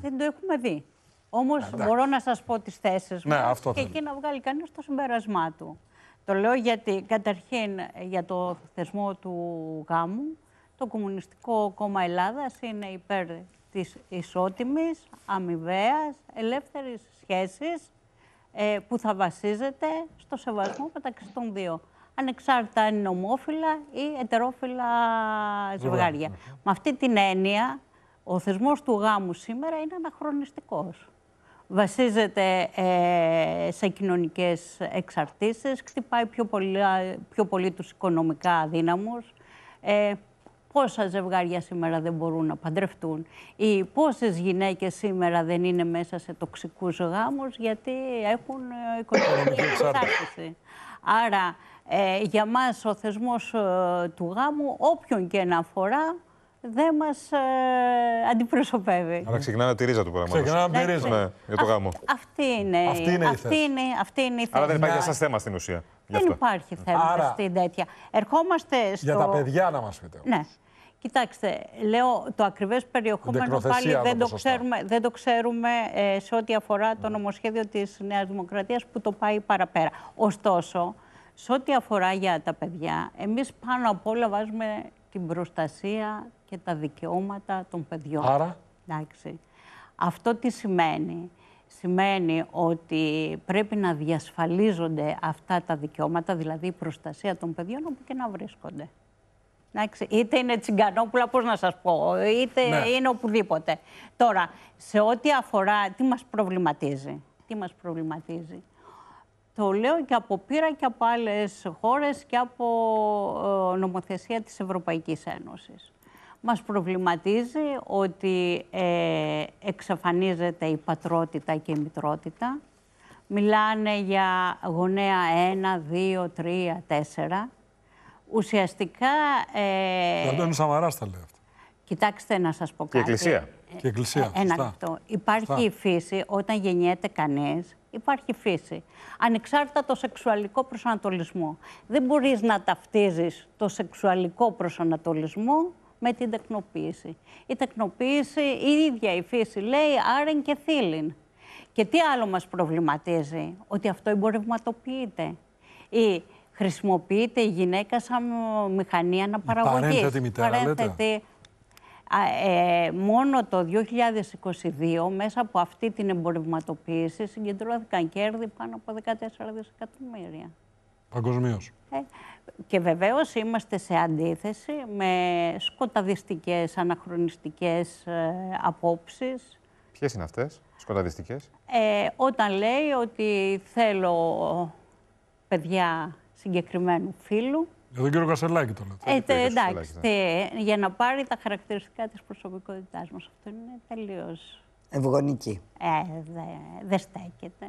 δεν το έχουμε δει. Όμως μπορώ να σας πω τις θέσεις Ναι, μου αυτό και θέλω. εκεί να βγάλει κανείς το συμπέρασμά του. Το λέω γιατί καταρχήν για το θεσμό του γάμου, το Κομμουνιστικό Κόμμα Ελλάδας είναι υπέρ της ισότιμης, αμοιβαίας, ελεύθερης σχέσης ε, που θα βασίζεται στο σεβασμό μεταξύ των δύο. Ανεξάρτητα αν είναι ομόφυλα ή ετερόφυλα ζευγάρια. Με αυτή την έννοια, ο θεσμός του γάμου σήμερα είναι αναχρονιστικός. Βασίζεται ε, σε κοινωνικές εξαρτήσεις, χτυπάει πιο πολύ, πιο πολύ τους οικονομικά αδύναμους. Ε, πόσα ζευγάρια σήμερα δεν μπορούν να παντρευτούν ή πόσες γυναίκες σήμερα δεν είναι μέσα σε τοξικούς γάμους γιατί έχουν ε, οικονομική εξάρτηση. Άρα, ε, για μας ο θεσμός ε, του γάμου, όποιον και να αφορά, δεν μας ε, αντιπροσωπεύει. Άρα ξεκινάμε από τη ρίζα του πράγματος. Ξεκινάμε από τη Εντάξει. ρίζα. Ναι, για το γάμο. Αυτή είναι, Αυτή είναι η αυτή θέση. είναι, αυτή είναι η θέση. Άρα δεν υπάρχει Να- για σας θέμα στην ουσία. Γι' Δεν αυτό. υπάρχει θέμα Άρα- στην τέτοια. Ερχόμαστε στο... Για τα παιδιά να μας πείτε. Ναι. Κοιτάξτε, λέω το ακριβές περιεχόμενο τεκνοθεσία πάλι το δεν το, ποσοστά. ξέρουμε, δεν το ξέρουμε ε, σε ό,τι αφορά το νομοσχέδιο της Νέας Δημοκρατίας που το πάει παραπέρα. Ωστόσο, σε ό,τι αφορά για τα παιδιά, εμείς πάνω απ' όλα βάζουμε την προστασία και τα δικαιώματα των παιδιών. Άρα; Εντάξει. Αυτό τι σημαίνει; Σημαίνει ότι πρέπει να διασφαλίζονται αυτά τα δικαιώματα, δηλαδή η προστασία των παιδιών όπου και να βρίσκονται. Εντάξει, είτε είναι τσιγκανόπουλα, πώς να σας πω, είτε Ναι. είναι οπουδήποτε. Τώρα, σε ό,τι αφορά, τι μας προβληματίζει; Τι μας προβληματίζει; Το λέω και από πείρα και από άλλες χώρες και από ε, νομοθεσία της Ευρωπαϊκής Ένωσης. Μας προβληματίζει ότι ε, εξαφανίζεται η πατρότητα και η μητρότητα. Μιλάνε για γονέα 1, 2, 3, 4. Ουσιαστικά, ε, Ο Αντώνης Σαμαράς τα λέει αυτά. κοιτάξτε να σας πω Και η κάτι. Εκκλησία. Και η Εκκλησία. Ε, Ένα σωστά. λεπτό. Υπάρχει Σωστά. η φύση όταν γεννιέται κανείς, υπάρχει φύση. Ανεξάρτητα το σεξουαλικό προσανατολισμό. Δεν μπορείς να ταυτίζεις το σεξουαλικό προσανατολισμό με την τεκνοποίηση. Η τεκνοποίηση, η ίδια η φύση λέει άρεν και θύλιν. Και τι άλλο μας προβληματίζει, ότι αυτό εμπορευματοποιείται. Ή χρησιμοποιείται η γυναίκα σαν μηχανή αναπαραγωγής. παρένθετη μητέρα, λέτε. Παρένθετη Α, ε, μόνο το 2022, μέσα από αυτή την εμπορευματοποίηση, συγκεντρώθηκαν κέρδη πάνω από 14 δισεκατομμύρια. Παγκοσμίως. Ε, και βεβαίως είμαστε σε αντίθεση με σκοταδιστικές, αναχρονιστικές ε, απόψεις. Ποιες είναι αυτές, σκοταδιστικές; Ε, όταν λέει ότι θέλω παιδιά συγκεκριμένου φύλου, Για τον κύριο Κασελάκη το λέτε. Ε, τε- πήγες στο εντάξει, φυλάκι, τε- για να πάρει τα χαρακτηριστικά της προσωπικότητάς μας. Αυτό είναι τελείως... Ευγονική. Ε, δεν δε στέκεται.